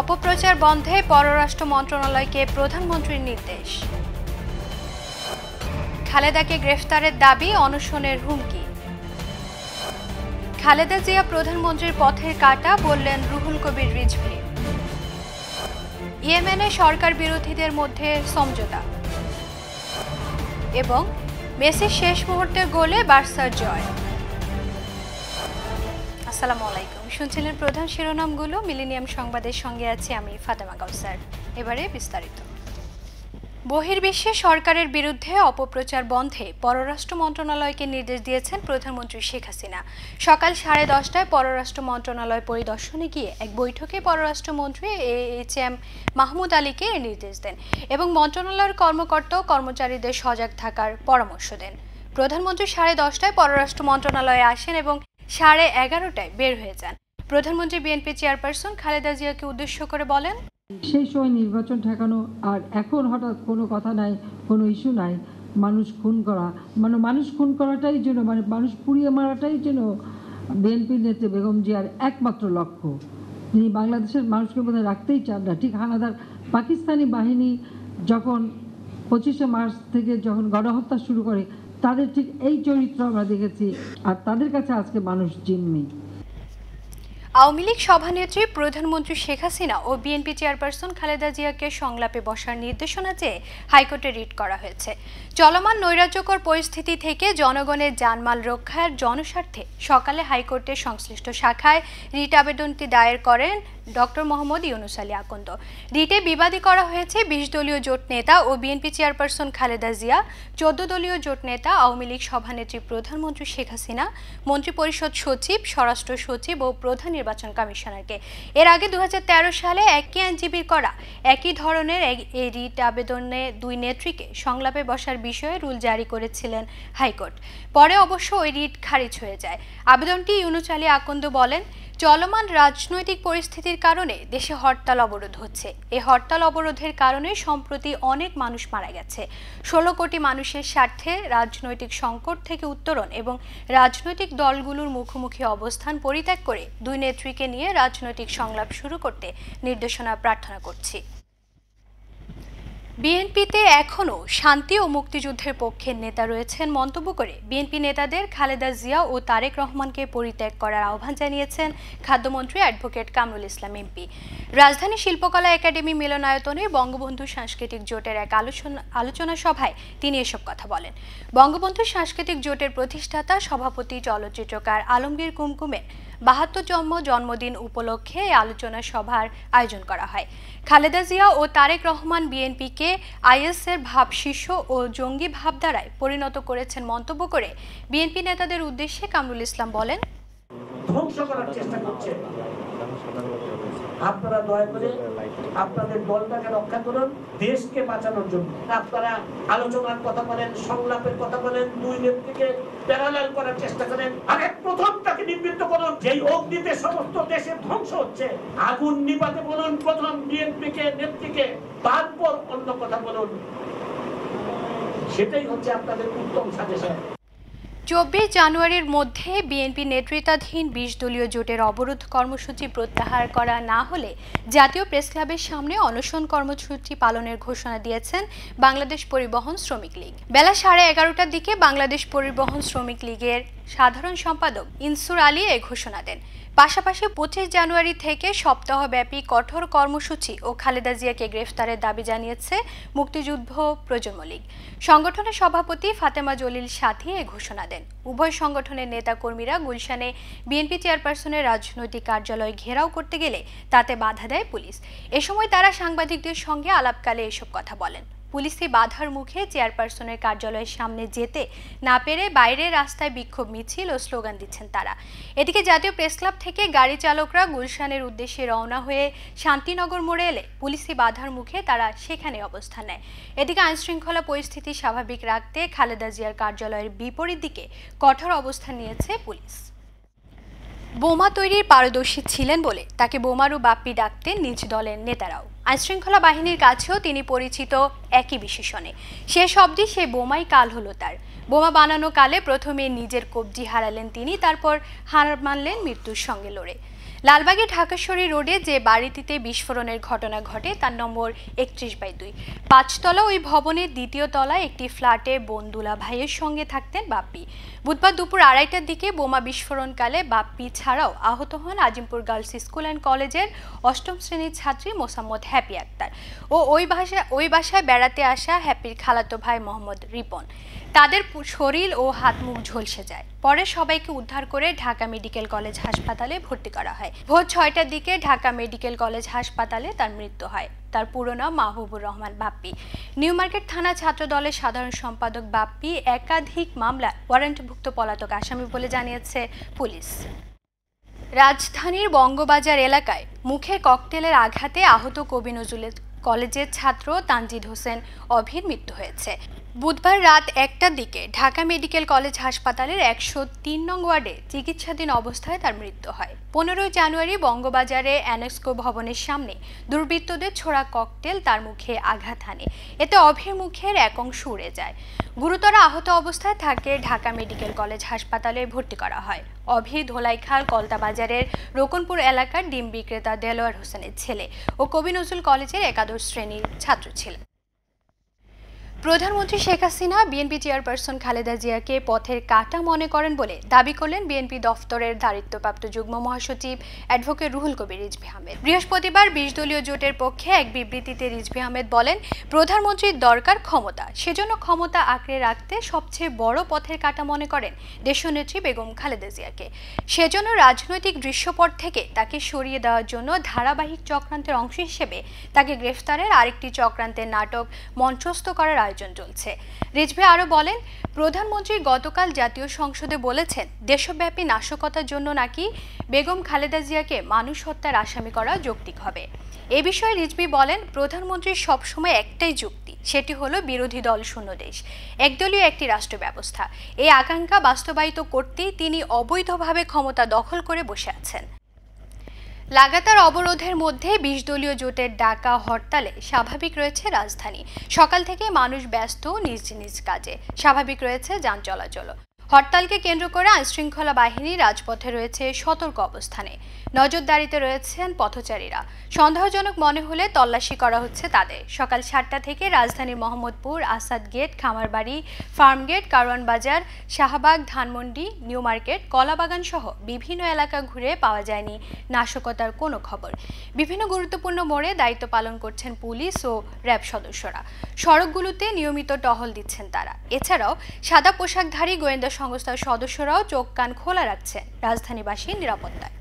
অপপ্রচার বন্ধে পররাষ্ট্র মন্ত্রণালয়কে প্রধানমন্ত্রীর নির্দেশ। খালেদাকে গ্রেফতারের দাবি, অনশনের হুমকি। খালেদা জিয়া প্রধানমন্ত্রীর পথের কাটা বললেন রুহুল কবির রিজভি। ইয়েমেনে সরকার বিরোধীদের মধ্যে সমঝোতা। এবং মেসির শেষ মুহূর্তের গোলে বার্সার জয়। আসসালামু আলাইকুম। শুনছিলেন প্রধান শিরোনামগুলো। মিলিনিয়াম সংবাদের সঙ্গে আছি আমি ফাতেমা কাউসার এবারে বিস্তারিত। বহির্বিশ্বে সরকারের বিরুদ্ধে অপপ্রচার বন্ধে পররাষ্ট্র মন্ত্রণালয়কে নির্দেশ দিয়েছেন প্রধানমন্ত্রী শেখ হাসিনা। সকাল সাড়ে দশটায় পররাষ্ট্র মন্ত্রণালয় পরিদর্শনে গিয়ে এক বৈঠকে পররাষ্ট্রমন্ত্রী এ এইচ এম মাহমুদ আলীকে এ নির্দেশ দেন এবং মন্ত্রণালয়ের কর্মকর্তা কর্মচারীদের সজাগ থাকার পরামর্শ দেন। প্রধানমন্ত্রী সাড়ে দশটায় পররাষ্ট্র মন্ত্রণালয়ে আসেন এবং সাড়ে এগারোটায় বের হয়ে যান। প্রধানমন্ত্রী বিএনপি চেয়ারপারসন খালেদা জিয়াকে উদ্দেশ্য করে বলেন, সেই সময় নির্বাচন ঠেকানো আর এখন হঠাৎ কোনো কথা নাই, কোনো ইস্যু নাই, মানুষ খুন করা। মানে মানুষ খুন করাটাই যেন মানে মানুষ পুড়িয়ে মারাটাই যেন বিএনপি নেত্রী বেগম জিয়ার একমাত্র লক্ষ্য। তিনি বাংলাদেশের মানুষকে বোধহয় রাখতেই চান না। ঠিক হানাদার পাকিস্তানি বাহিনী যখন পঁচিশে মার্চ থেকে যখন গণহত্যা শুরু করে তাদের ঠিক এই চরিত্র আমরা দেখেছি আর তাদের কাছে আজকে মানুষ জিম্মি। আওয়ামী লীগ সভানেত্রী প্রধানমন্ত্রী শেখ হাসিনা ও বিএনপি চেয়ারপারসন খালেদা জিয়াকে সংলাপে বসার নির্দেশনা চেয়ে হাইকোর্টে রিট করা হয়েছে। চলমান নৈরাজ্যকর পরিস্থিতি থেকে জনগণের জানমাল রক্ষার জনস্বার্থে সকালে হাইকোর্টের সংশ্লিষ্ট শাখায় রিট আবেদনটি দায়ের করেন ডক্টর মোহাম্মদ ইউনুস আলী আকন্দ। রিটে বিবাদী করা হয়েছে বিশ দলীয় জোট নেতা ও বিএনপি চেয়ারপারসন খালেদা জিয়া, চোদ্দ দলীয় জোট নেতা, আওয়ামী লীগ সভানেত্রী প্রধানমন্ত্রী শেখ হাসিনা, মন্ত্রিপরিষদ সচিব, স্বরাষ্ট্র সচিব ও প্রধান নির্বাচন কমিশনারকে। এর আগে দুই হাজার তেরো সালে একই আইনজীবীর করা, একই ধরনের এই রিট আবেদনে দুই নেত্রীকে সংলাপে বসার বিষয়ে রুল জারি করেছিলেন হাইকোর্ট। পরে অবশ্য ওই রিট খারিজ হয়ে যায়। আবেদনটি ইউনুচালি আকন্দ বলেন চলমান রাজনৈতিক পরিস্থিতির কারণে দেশে হরতাল অবরোধ হচ্ছে। এই হরতাল অবরোধের কারণে সম্প্রতি অনেক মানুষ মারা গেছে। ষোলো কোটি মানুষের স্বার্থে রাজনৈতিক সংকট থেকে উত্তরণ এবং রাজনৈতিক দলগুলোর মুখোমুখি অবস্থান পরিত্যাগ করে দুই নেত্রীকে নিয়ে রাজনৈতিক সংলাপ শুরু করতে নির্দেশনা প্রার্থনা করছি। বিএনপিতে এখনও শান্তি ও মুক্তিযুদ্ধের পক্ষের নেতা রয়েছেন মন্তব্য করে বিএনপি নেতাদের খালেদা জিয়া ও তারেক রহমানকে পরিত্যাগ করার আহ্বান জানিয়েছেন খাদ্যমন্ত্রী অ্যাডভোকেট কামরুল ইসলাম এমপি রাজধানী শিল্পকলা একাডেমি মিলনায়তনে বঙ্গবন্ধু সাংস্কৃতিক জোটের এক আলোচনা আলোচনা সভায় তিনি এসব কথা বলেন। বঙ্গবন্ধু সাংস্কৃতিক জোটের প্রতিষ্ঠাতা, সভাপতি, চলচ্চিত্রকার আলমগীর কুমকুমের বাহাত্তরতম জন্মদিন উপলক্ষে আলোচনা সভার আয়োজন করা হয়। খালেদা জিয়া ও তারেক রহমান বিএনপিকে আইএসের ভাব শিষ্য ও জঙ্গি ভাবধারায় পরিণত করেছেন মন্তব্য করে বিএনপি নেতাদের উদ্দেশ্যে কামরুল ইসলাম বলেন, ধ্বংস করার চেষ্টা করছে। আপনারা দয়া করে আপনাদের দলটাকে রক্ষা করুন, দেশকে বাঁচানোর জন্য। আপনারা আলোচনার কথা বলেন, সংলাপের কথা বলেন, দুই নেত্রীকে প্যারালাল করার চেষ্টা করেন। আরে প্রথম তাকে নিবৃত্ত করুন, যেই অগ্নিতে সমস্ত দেশের ধ্বংস হচ্ছে, আগুন নিবাতে বলুন, প্রথম বিএনপিকে, নেত্রীকে, তারপর অন্য কথা বলুন। সেটাই হচ্ছে আপনাদের উত্তম সাজেশন চব্বিশ জানুয়ারির মধ্যে বিএনপি নেতৃত্বাধীন বিশ দলীয় জোটের অবরোধ কর্মসূচি প্রত্যাহার করা না হলে জাতীয় প্রেসক্লাবের সামনে অনশন কর্মসূচি পালনের ঘোষণা দিয়েছেন বাংলাদেশ পরিবহন শ্রমিক লীগ। বেলা সাড়ে এগারোটার দিকে বাংলাদেশ পরিবহন শ্রমিক লীগের সাধারণ সম্পাদক ইনসুর আলী এ ঘোষণা দেন। পাশাপাশি পঁচিশ জানুয়ারি থেকে সপ্তাহব্যাপী কঠোর কর্মসূচি ও খালেদা জিয়াকে গ্রেফতারের দাবি জানিয়েছে মুক্তিযুদ্ধ প্রজন্ম লীগ। সংগঠনের সভাপতি ফাতেমা জলিল সাথী এ ঘোষণা দেন। উভয় সংগঠনের নেতাকর্মীরা গুলশানে বিএনপি চেয়ারপারসনের রাজনৈতিক কার্যালয় ঘেরাও করতে গেলে তাতে বাধা দেয় পুলিশ। এ সময় তারা সাংবাদিকদের সঙ্গে আলাপকালে এসব কথা বলেন। পুলিশি বাধার মুখে চেয়ারপারসনের কার্যালয়ের সামনে যেতে না পেরে বাইরের রাস্তায় বিক্ষোভ মিছিল ও স্লোগান দিচ্ছেন তারা। এদিকে জাতীয় প্রেস ক্লাব থেকে গাড়ি চালকরা গুলশানের উদ্দেশ্যে রওনা হয়ে শান্তিনগর মোড়ে এলে পুলিশি বাধার মুখে তারা সেখানে অবস্থান নেয়। এদিকে আইনশৃঙ্খলা পরিস্থিতি স্বাভাবিক রাখতে খালেদা জিয়ার কার্যালয়ের বিপরীত দিকে কঠোর অবস্থান নিয়েছে পুলিশ। বোমা তৈরির পারদর্শী ছিলেন বলে তাকে বোমারু বাপ্পি ডাকতেন নিজ দলের নেতারাও। আইনশৃঙ্খলা বাহিনীর কাছেও তিনি পরিচিত একই বিশেষণে। শেষ অবধি সে বোমাই কাল হলো তার। বোমা বানানো কালে প্রথমে নিজের কবজি হারালেন তিনি, তারপর হার মানলেন মৃত্যুর সঙ্গে লড়ে। লালবাগে ঢাকাশ্বরী রোডে যে বাড়িটিতে বিস্ফোরণের ঘটনা ঘটে, তার নম্বর একত্রিশ বাই দুই। পাঁচতলা ওই ভবনের দ্বিতীয় তলায় একটি ফ্ল্যাটে বন্দুলা ভাইয়ের সঙ্গে থাকতেন বাপ্পি। বুধবার দুপুর আড়াইটার দিকে বোমা বিস্ফোরণকালে বাপ্পি ছাড়াও আহত হন আজিমপুর গার্লস স্কুল অ্যান্ড কলেজের অষ্টম শ্রেণির ছাত্রী মোসাম্মদ হ্যাপি আক্তার ও ওই ভাষা ওই বাসায় বেড়াতে আসা হ্যাপির খালাতো ভাই মোহাম্মদ রিপন। তাদের শরীর ও হাত মুখ ঝলসে যায়। পরে সবাইকে উদ্ধার করে ঢাকা মেডিকেল কলেজ হাসপাতালে ভর্তি করা হয়। ভোর ছয়টার দিকে ঢাকা মেডিকেল কলেজ হাসপাতালে তার মৃত্যু হয়। তার পুরো নাম মাহবুবুর রহমান বাপ্পি। নিউ মার্কেট থানা ছাত্র দলের সাধারণ সম্পাদক বাপ্পি একাধিক মামলা ওয়ারেন্টভুক্ত পলাতক আসামি বলে জানিয়েছে পুলিশ। রাজধানীর বঙ্গবাজার এলাকায় মুখে ককটেলের আঘাতে আহত কবি নজরুলের কলেজের ছাত্র তানজিদ হোসেন অভির মৃত্যু হয়েছে। বুধবার রাত একটার দিকে ঢাকা মেডিকেল কলেজ হাসপাতালের একশো তিন নং ওয়ার্ডে চিকিৎসাধীন অবস্থায় তার মৃত্যু হয়। পনেরোই জানুয়ারি বঙ্গবাজারে অ্যানেক্সকো ভবনের সামনে দুর্বৃত্তদের ছোড়া ককটেল তার মুখে আঘাত হানে। এতে অভির মুখের এক অংশ উড়ে যায়। গুরুতর আহত অবস্থায় তাকে ঢাকা মেডিকেল কলেজ হাসপাতালে ভর্তি করা হয়। অভি, ধোলাইখাল কলতা বাজারের রোকনপুর এলাকার ডিম বিক্রেতা দেলোয়ার হোসেনের ছেলে ও কবি নজরুল কলেজের একাদশ শ্রেণির ছাত্র ছিলেন। প্রধানমন্ত্রী শেখ হাসিনা, বিএনপি চেয়ারপারসন খালেদা জিয়াকে পথের কাটা মনে করেন বলে দাবি করলেন বিএনপি দফতরের দায়িত্বপ্রাপ্ত যুগ্ম মহাসচিব অ্যাডভোকেট রুহুল কবির রিজভি আহমেদ। বৃহস্পতিবার বিশ দলীয় জোটের পক্ষে এক বিবৃতিতে রিজভি আহমেদ বলেন, প্রধানমন্ত্রীর দরকার ক্ষমতা, সেজন্য ক্ষমতা আঁকড়ে রাখতে সবচেয়ে বড় পথের কাটা মনে করেন দেশনেত্রী বেগম খালেদা জিয়াকে। সেজন্য রাজনৈতিক দৃশ্যপট থেকে তাকে সরিয়ে দেওয়ার জন্য ধারাবাহিক চক্রান্তের অংশ হিসেবে তাকে গ্রেফতারের আরেকটি চক্রান্তের নাটক মঞ্চস্থ করার আয়োজন চলছে। রিজভি আরও বলেন, প্রধানমন্ত্রী গতকাল জাতীয় সংসদে বলেছেন, দেশব্যাপী নাশকতার জন্য নাকি বেগম খালেদা জিয়াকে মানুষ হত্যার আসামি করা যৌক্তিক হবে। এ বিষয়ে রিজভি বলেন, প্রধানমন্ত্রীর সবসময় একটাই যুক্তি, সেটি হলো বিরোধী দল শূন্য দেশ, একদলীয় একটি রাষ্ট্র ব্যবস্থা। এই আকাঙ্ক্ষা বাস্তবায়িত করতেই তিনি অবৈধভাবে ক্ষমতা দখল করে বসে আছেন। লাগাতার অবরোধের মধ্যে বিশ দলীয় জোটের ডাকা হরতালে স্বাভাবিক রয়েছে রাজধানী। সকাল থেকে মানুষ ব্যস্ত নিজ নিজ কাজে। স্বাভাবিক রয়েছে যান চলাচল হরতালকে কেন্দ্র করে আইনশৃঙ্খলা বাহিনী রাজপথে রয়েছে সতর্ক অবস্থানে। নজরদারিতে রয়েছেন পথচারীরা। সন্দেহজনক মনে হলে তল্লাশি করা হচ্ছে তাদের। সকাল সাতটা থেকে রাজধানীর Mohammadpur, Asad gate, Khamarbari Farm Gate Karwan Bazar, Shahbag, Dhanmondi, new market, Kalabagan সহ বিভিন্ন এলাকা ঘুরে পাওয়া যায়নি নাশকতার কোনো খবর। বিভিন্ন গুরুত্বপূর্ণ মোড়ে দায়িত্ব পালন করছেন পুলিশ ও র্যাব সদস্যরা। সড়কগুলোতে নিয়মিত টহল দিচ্ছেন তারা। এছাড়াও সাদা পোশাকধারী গোয়েন্দা সংস্থার সদস্যরাও চোখ কান খোলা রাখছেন রাজধানীবাসীর নিরাপত্তায়।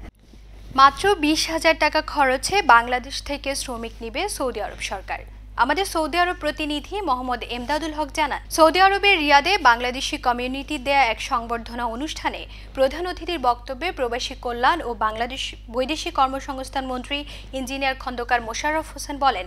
মাত্র বিশ হাজার টাকা খরচে বাংলাদেশ থেকে শ্রমিক নিবে সৌদি আরব সরকার। আমাদের সৌদি আরব প্রতিনিধি মোহাম্মদ এমদাদুল হক জানান, সৌদি আরবের রিয়াদে বাংলাদেশি কমিউনিটি দেয়া এক সংবর্ধনা অনুষ্ঠানে প্রধান অতিথির বক্তব্যে প্রবাসী কল্যাণ ও বাংলাদেশ বৈদেশিক কর্মসংস্থান মন্ত্রী ইঞ্জিনিয়ার খন্দকার মোশাররফ হোসেন বলেন,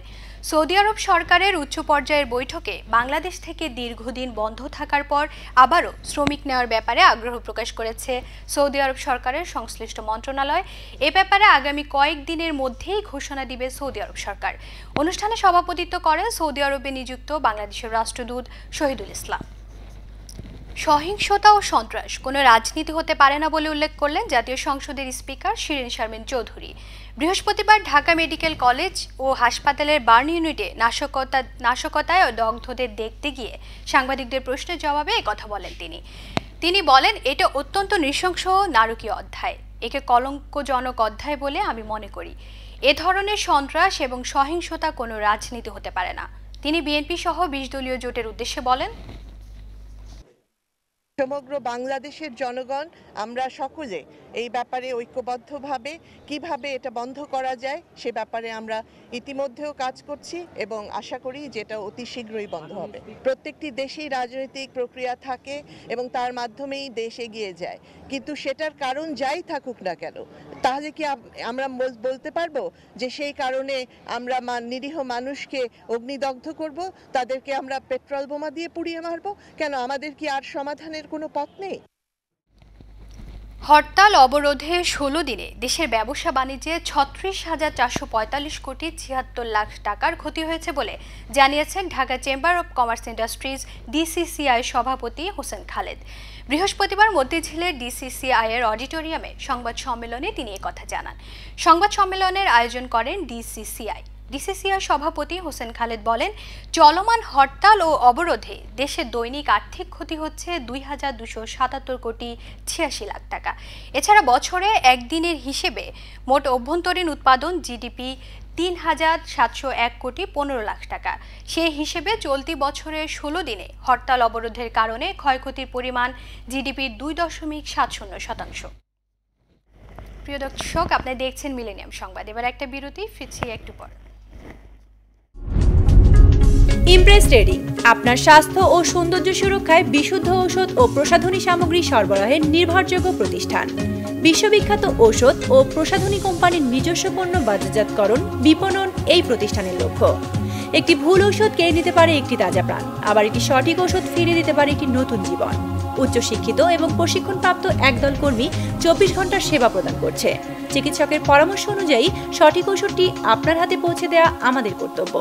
সৌদি আরব সরকারের উচ্চ পর্যায়ের বৈঠকে বাংলাদেশ থেকে দীর্ঘদিন বন্ধ থাকার পর আবারও শ্রমিক নেওয়ার ব্যাপারে আগ্রহ প্রকাশ করেছে সৌদি আরব সরকারের সংশ্লিষ্ট মন্ত্রণালয়। এ ব্যাপারে আগামী কয়েকদিনের মধ্যেই ঘোষণা দিবে সৌদি আরব সরকার। অনুষ্ঠানে সভাপতিত্ব করেন সৌদি আরবে নিযুক্ত বাংলাদেশের রাষ্ট্রদূত শহীদুল ইসলাম। সহিংসতা ও সন্ত্রাস কোনো রাজনীতি হতে পারে না বলে উল্লেখ করলেন জাতীয় সংসদের স্পিকার শিরিন শারমিন চৌধুরী। বৃহস্পতিবার ঢাকা মেডিকেল কলেজ ও হাসপাতালের বার্ন ইউনিটে নাশকতা, নাশকতায় ও দগ্ধদের দেখতে গিয়ে সাংবাদিকদের প্রশ্নের জবাবে কথা বলেন তিনি। তিনি বলেন, এটা অত্যন্ত নৃশংস নারকীয় অধ্যায়। একে কলঙ্কজনক অধ্যায় বলে আমি মনে করি। এ ধরনের সন্ত্রাস এবং সহিংসতা কোনো রাজনীতি হতে পারে না। তিনি বিএনপি সহ বিশ দলীয় জোটের উদ্দেশ্যে বলেন, সমগ্র বাংলাদেশের জনগণ, আমরা সকলে এই ব্যাপারে ঐক্যবদ্ধভাবে কীভাবে এটা বন্ধ করা যায় সে ব্যাপারে আমরা ইতিমধ্যেও কাজ করছি এবং আশা করি যেটা অতি শীঘ্রই বন্ধ হবে। প্রত্যেকটি দেশেই রাজনৈতিক প্রক্রিয়া থাকে এবং তার মাধ্যমেই দেশ এগিয়ে যায়। কিন্তু সেটার কারণ যাই থাকুক না কেন, তাহলে কি আমরা বল- বলতে পারব যে সেই কারণে আমরা নিরীহ মানুষকে অগ্নিদগ্ধ করব, তাদেরকে আমরা পেট্রোল বোমা দিয়ে পুড়িয়ে মারবো? কেন আমাদের কি আর সমাধানের কোনো পথ নেই? হরতাল অবরোধে ষোলো দিনে দেশের ব্যবসা বাণিজ্যে ছত্রিশ হাজার চারশো পঁয়তাল্লিশ কোটি ছিয়াত্তর লাখ টাকার ক্ষতি হয়েছে বলে জানিয়েছেন Dhaka chamber of commerce industries DCCI সভাপতি হোসেন খালেদ। বৃহস্পতিবার মধ্যঝিলের ডিসিসিআই এর অডিটোরিয়ামে সংবাদ সম্মেলনে তিনি কথা জানান। সংবাদ সম্মেলনের আয়োজন করেন ডিসিসিআই। ডিসিসিআর সভাপতি হোসেন খালেদ বলেন, চলমান হরতাল ও অবরোধে দেশের দৈনিক আর্থিক ক্ষতি হচ্ছে দুই হাজার দুশো সাতাত্তর কোটি ছিয়াশি লাখ টাকা। এছাড়া বছরে একদিনের হিসেবে মোট অভ্যন্তরীণ উৎপাদন জিডিপি তিন হাজার সাতশো এক কোটি পনেরো লাখ টাকা। সেই হিসেবে চলতি বছরের ষোলো দিনে হরতাল অবরোধের কারণে ক্ষয়ক্ষতির পরিমাণ জিডিপির দুই দশমিক সাত শূন্য শতাংশ। প্রিয় দর্শক, আপনি দেখছেন মিলেনিয়াম সংবাদ। এবার একটা বিরতি, ফিরছি একটু পর। ইমপ্রেস ট্রেডিং আপনার স্বাস্থ্য ও সৌন্দর্য সুরক্ষায় বিশুদ্ধ ঔষধ ও প্রসাধনী সামগ্রী সরবরাহের নির্ভরযোগ্য প্রতিষ্ঠান। বিশ্ববিখ্যাত ঔষধ ও প্রসাধনী কোম্পানির নিজস্ব পণ্য বাজারজাতকরণ বিপণন এই প্রতিষ্ঠানের লক্ষ্য। একটি ভুল ঔষধ কেড়ে নিতে পারে একটি তাজা প্রাণ, আবার একটি সঠিক ঔষধ ফিরিয়ে দিতে পারে একটি নতুন জীবন। উচ্চশিক্ষিত এবং প্রশিক্ষণপ্রাপ্ত একদল কর্মী চব্বিশ ঘণ্টার সেবা প্রদান করছে। চিকিৎসকের পরামর্শ অনুযায়ী সঠিক ওষুধটি আপনার হাতে পৌঁছে দেওয়া আমাদের কর্তব্য।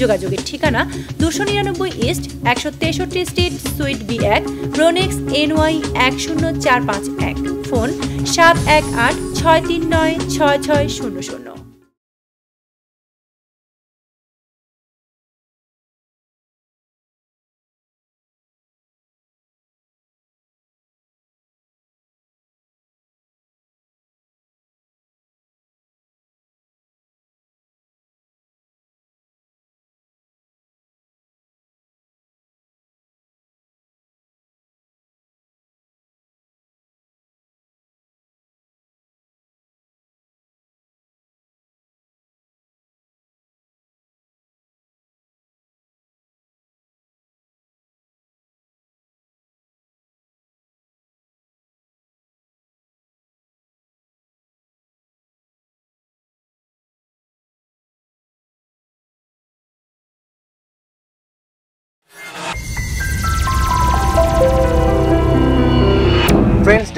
যোগাযোগের ঠিকানা দুশো নিরানব্বই ইস্ট একশো তেষট্টি স্ট্রিট, সুইট বি এক ব্রোনেক্স এনওয়াই এক শূন্য চার পাঁচ এক। ফোন সাত এক আট ছয় তিন নয় ছয় ছয় শূন্য শূন্য।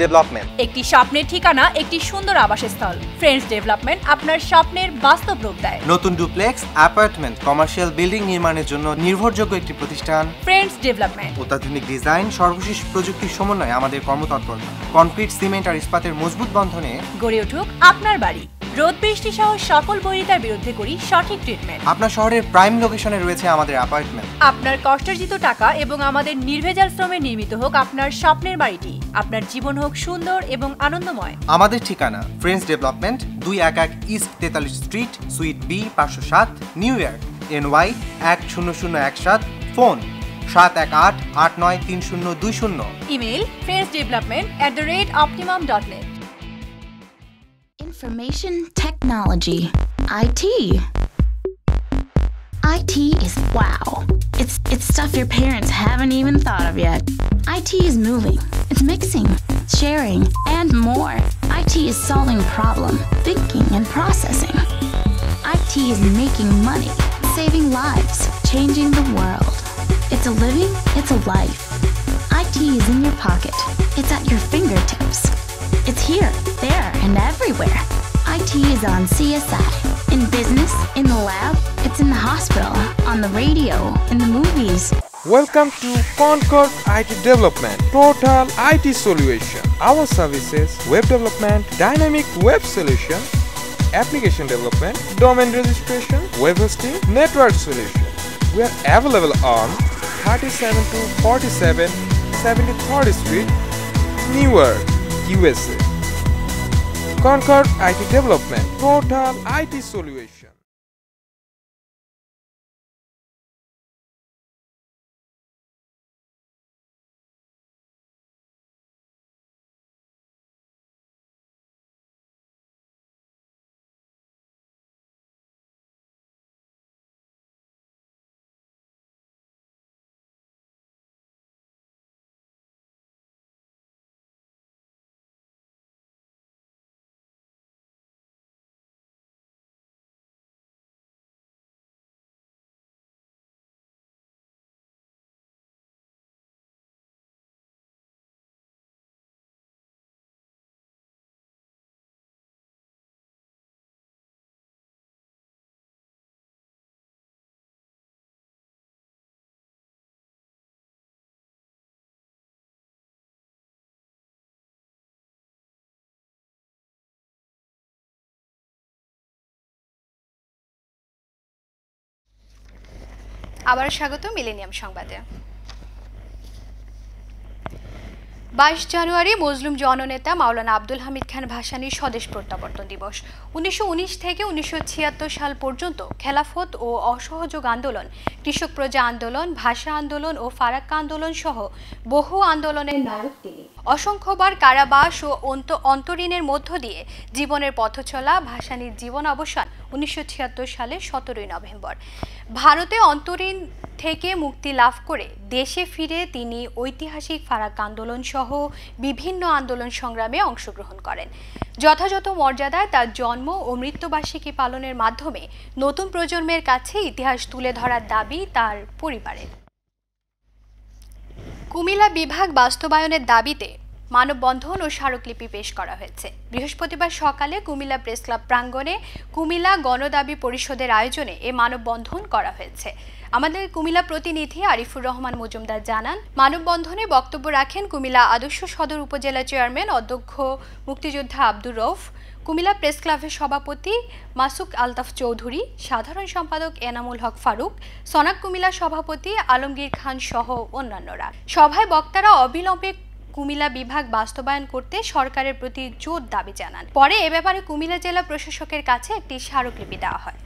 ডেভেলপমেন্ট একটি স্বপ্নের ঠিকানা একটি সুন্দর আবাসস্থল। ফ্রেন্ডস ডেভেলপমেন্ট আপনার স্বপ্নের বাস্তব রূপ দেয়। নতুন ডুপ্লেক্স অ্যাপার্টমেন্ট কমার্শিয়াল বিল্ডিং নির্মাণের জন্য নির্ভরযোগ্য একটি প্রতিষ্ঠান। ফ্রেন্ডস ডেভেলপমেন্ট অত্যাধুনিক ডিজাইন সর্বশেষ প্রযুক্তির সমন্বয়ে আমাদের কর্মতৎপরতা কনক্রিট সিমেন্ট আর ইস্পাতের মজবুত বন্ধনে গড়ে উঠুক আপনার বাড়ি। রোদ বৃষ্টি সহ সকল বৈরিতার বিরুদ্ধে করি সঠিক ট্রিটমেন্ট আপনার শহরের প্রাইম লোকেশনে রয়েছে আমাদের অ্যাপার্টমেন্ট আপনার কষ্টার্জিত টাকা এবং আমাদের নির্ভেজাল শ্রমে নির্মিত হোক আপনার স্বপ্নের বাড়িটি। আপনার জীবন হোক সুন্দর এবং আনন্দময় আমাদের ঠিকানা ফ্রেন্ডস ডেভেলপমেন্ট দুই এক এক ইস্ট তেতাল্লিশ স্ট্রিট সুইট বি পাঁচশো সাত নিউ ইয়র্ক এনওয়াই এক শূন্য শূন্য এক সাত ফোন সাত এক আট আট নয় তিন শূন্য দুই শূন্য email friends development at the rate optimum dot net Information technology. IT. IT is wow. It's it's stuff your parents haven't even thought of yet. IT is moving. It's mixing, sharing, and more. IT is solving problem, thinking and processing. IT is making money, saving lives, changing the world. It's a living, it's a life. IT is in your pocket. It's at your fingertips. It's here, there, and everywhere. IT is on CSI. In business, in the lab, it's in the hospital, on the radio, in the movies. Welcome to Concord IT Development, Total IT Solution. Our services, web development, dynamic web solution, application development, domain registration, web hosting, network solution. We are available on 37 to 47 73rd Street, Newark, USA. Concord IT Development, Total IT Solution. আবার স্বাগত millennium সংবাদে। বাইশ জানুয়ারি মুসলিম জননেতা মাওলানা আব্দুল হামিদ খান ভাসানীর স্বদেশ প্রত্যাবর্তন দিবস। উনিশশো উনিশ থেকে উনিশশো ছিয়াত্তর সাল পর্যন্ত খেলাফত ও অসহযোগ আন্দোলন, কৃষক প্রজা আন্দোলন, ভাষা আন্দোলন ও ফারাক্কা আন্দোলন সহ বহু আন্দোলনের নায়ক তিনি। অসংখ্যবার কারাবাস ও অন্তরীণের মধ্য দিয়ে জীবনের পথ চলা ভাসানীর জীবন অবসান উনিশশো ছিয়াত্তর সালে সতেরোই নভেম্বর। ভারতে অন্তরীণ থেকে মুক্তি লাভ করে দেশে ফিরে তিনি ঐতিহাসিক ফারাক আন্দোলন সহ বিভিন্ন আন্দোলন সংগ্রামে অংশগ্রহণ করেন। যথাযথ মর্যাদায় তার জন্ম ও মৃত্যুবার্ষিকী পালনের মাধ্যমে নতুন প্রজন্মের কাছে ইতিহাস তুলে ধরার দাবি তার পরিবারের। কুমিল্লা বিভাগ বাস্তবায়নের দাবিতে মানববন্ধন ও স্মারকলিপি পেশ করা হয়েছে। বৃহস্পতিবার সকালে কুমিল্লা প্রেস ক্লাব প্রাঙ্গণে কুমিল্লা গণদাবি পরিষদের আয়োজনে এ মানববন্ধন করা হয়েছে। আমাদের কুমিল্লা প্রতিনিধি আরিফুর রহমান মজুমদার জানান, মানববন্ধনে বক্তব্য রাখেন কুমিল্লা আদর্শ সদর উপজেলা চেয়ারম্যান অধ্যক্ষ মুক্তিযোদ্ধা আব্দুর রৌফ কুমিল্লা প্রেস ক্লাবের সভাপতি মাসুক আলতাফ চৌধুরী, সাধারণ সম্পাদক এনামুল হক ফারুক সনাক কুমিল্লা সভাপতি আলমগীর খান সহ অন্যান্যরা। সভায় বক্তারা অবিলম্বে কুমিল্লা বিভাগ বাস্তবায়ন করতে সরকারের প্রতি জোর দাবি জানান। পরে এ ব্যাপারে কুমিল্লা জেলা প্রশাসকের কাছে একটি স্মারকলিপি দেওয়া হয়।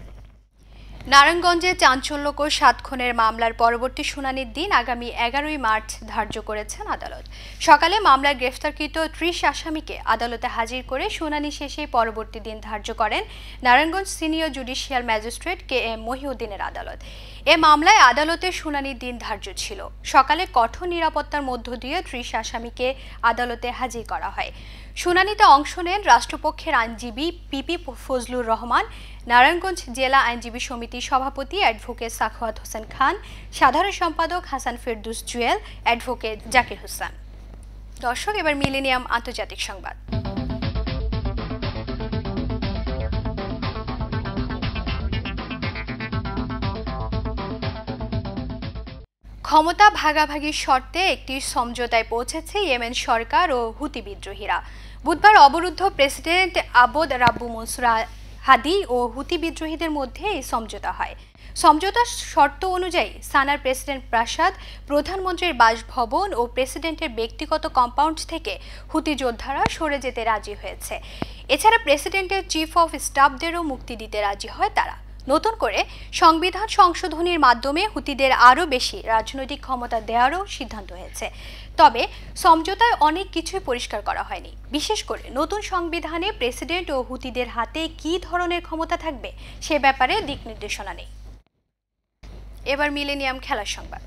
নারায়ণগঞ্জে চাঞ্চল্যকর সাত খুনের মামলার পরবর্তী শুনানির দিন আগামী এগারোই মার্চ ধার্য করেছেন আদালত। সকালে মামলায় গ্রেফতারকৃত ত্রিশ আসামিকে আদালতে হাজির করে শুনানি শেষে পরবর্তী দিন ধার্য করেন Narayanganj senior judicial magistrate K M মহিউদ্দিনের আদালত। এ মামলায় আদালতের শুনানির দিন ধার্য ছিল। সকালে কঠোর নিরাপত্তার মধ্য দিয়ে ত্রিশ আসামিকে আদালতে হাজির করা হয়। শুনানিতে অংশ নেন রাষ্ট্রপক্ষের আইনজীবী পিপি ফজলুর রহমান নারায়ণগঞ্জ জেলা আইনজীবী সমিতির সভাপতি অ্যাডভোকেট সাখওয়াত হোসেন খান, সাধারণ সম্পাদক হাসান ফেরদুস জুয়েল, অ্যাডভোকেট জাকির হোসেন। দর্শক, এবার মিলেনিয়াম আন্তর্জাতিক সংবাদ। ক্ষমতা ভাগাভাগির শর্তে একটি সমঝোতায় পৌঁছেছে ইয়েমেন সরকার ও হুতি বিদ্রোহীরা। বুধবার অবরুদ্ধ প্রেসিডেন্ট আবদ রাব্বু মনসুরা হাদি ও হুতি বিদ্রোহীদের মধ্যে এই সমঝোতা হয়। সমঝোতার শর্ত অনুযায়ী সানার প্রেসিডেন্ট প্রাসাদ, প্রধানমন্ত্রীর বাসভবন ও প্রেসিডেন্টের ব্যক্তিগত কম্পাউন্ড থেকে হুতি যোদ্ধারা সরে যেতে রাজি হয়েছে। এছাড়া প্রেসিডেন্টের চিফ অফ স্টাফদেরও মুক্তি দিতে রাজি হয় তারা। নতুন করে সংবিধান সংশোধনীর মাধ্যমে হুতিদের আরও বেশি রাজনৈতিক ক্ষমতা দেওয়ারও সিদ্ধান্ত হয়েছে। তবে সমঝোতায় অনেক কিছুই পরিষ্কার করা হয়নি। বিশেষ করে নতুন সংবিধানে প্রেসিডেন্ট ও হুতিদের হাতে কি ধরনের ক্ষমতা থাকবে সে ব্যাপারে দিক নির্দেশনা নেই। এবার মিলেনিয়াম খেলার সংবাদ।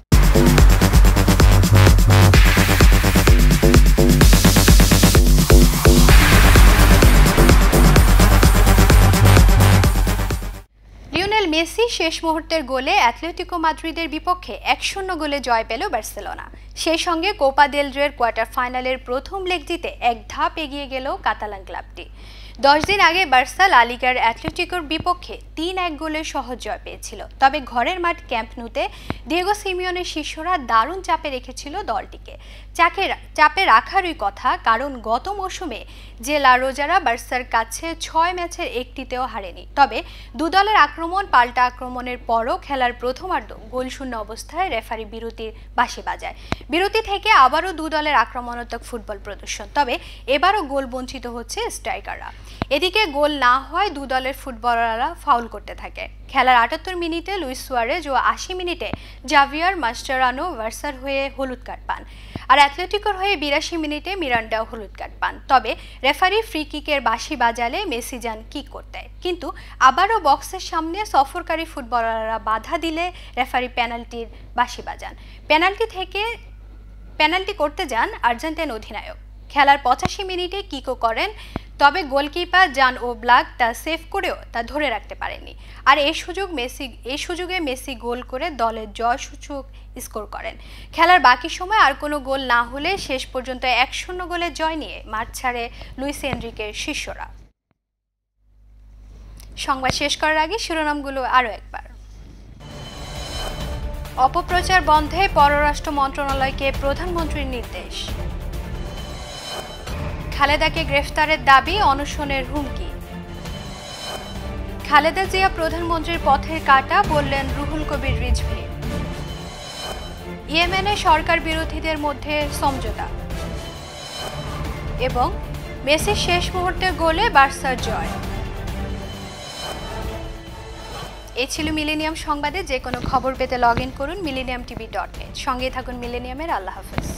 লিওনেল মেসি শেষ মুহূর্তের গোলে অ্যাথলেটিকো মাদ্রিদের বিপক্ষে এক শূন্য গোলে জয় পেল বার্সেলোনা। সেই সঙ্গে কোপা দেল রের কোয়ার্টার ফাইনালের প্রথম লেগ জিতে এক ধাপ এগিয়ে গেল কাতালান ক্লাবটি। দশ দিন আগে বার্সা লালিগার অ্যাথলেটিকোর বিপক্ষে তিন এক গোলে সহজ জয় পেয়েছিল। তবে ঘরের মাঠ ক্যাম্প নুতে দিয়েগো সিমিয়নের শিষ্যরা দারুণ চাপে রেখেছিল দলটিকে। চাকে চাপে রাখারই কথা, কারণ গত মৌসুমে যে লারোজারা বার্সার কাছে ছয় ম্যাচের একটিতেও হারেনি। তবে দু দলের আক্রমণ, পাল্টা আক্রমণের পরও খেলার প্রথমার্ধ গোলশূন্য অবস্থায় রেফারি বিরতির বাঁশি বাজায়। বিরতি থেকে আবারও দু দলের আক্রমণাত্মক ফুটবল প্রদর্শন। তবে এবারও গোল বঞ্চিত হচ্ছে স্ট্রাইকাররা। এদিকে গোল না হয় দু দলের ফুটবলাররা ফাউল করতে থাকে। খেলার আটাত্তর মিনিটে লুইস সুয়ারেজ ও আশি মিনিটে জাভিয়ার, মাস্টারানো ভার্সার হয়ে হলুদ কার্ড পান। আর অ্যাথলেটিকোর হয়ে বিরাশি মিনিটে মিরান্ডাও হলুদ কার্ড পান। তবে রেফারি ফ্রি কিকের বাঁশি বাজালে মেসি যান কিক করতে। কিন্তু আবারও বক্সের সামনে সফরকারী ফুটবলাররা বাধা দিলে রেফারি পেনাল্টির বাঁশি বাজান। পেনাল্টি থেকে পেনাল্টি করতে যান আর্জেন্টাইন অধিনায়ক। খেলার পঁচাশি মিনিটে কিকো করেন তবে গোলকিপার জান ও ব্লাক তা সেভ করেও তা ধরে রাখতে পারেনি আর এই সুযোগ মেসি এই সুযোগে মেসি গোল করে দলের জয় সূচক স্কোর করেন। খেলার বাকি সময় আর কোনো গোল না হলে শেষ পর্যন্ত এক শূন্য গোলের জয় নিয়ে মাঠ ছাড়ে লুইস এনরিকের শিষ্যরা। সংবাদ শেষ করার আগে শিরোনামগুলো আরও একবার। অপপ্রচার বন্ধে পররাষ্ট্র মন্ত্রণালয়কে প্রধানমন্ত্রীর নির্দেশ। খালেদাকে গ্রেফতারের দাবি, অনশনের হুমকি। খালেদা জিয়া প্রধানমন্ত্রীর পথের কাটা বললেন রুহুল কবির রিজভি। ইয়েমেনে সরকার বিরোধীদের মধ্যে সমঝোতা। এবং মেসির শেষ মুহূর্তে গোলে বার্সার জয়। এ ছিল মিলেনিয়াম সংবাদে যে কোনো খবর পেতে লগ ইন করুন মিলেনিয়াম টিভি ডট নেট সঙ্গে থাকুন মিলেনিয়ামের, আল্লাহ হাফেজ।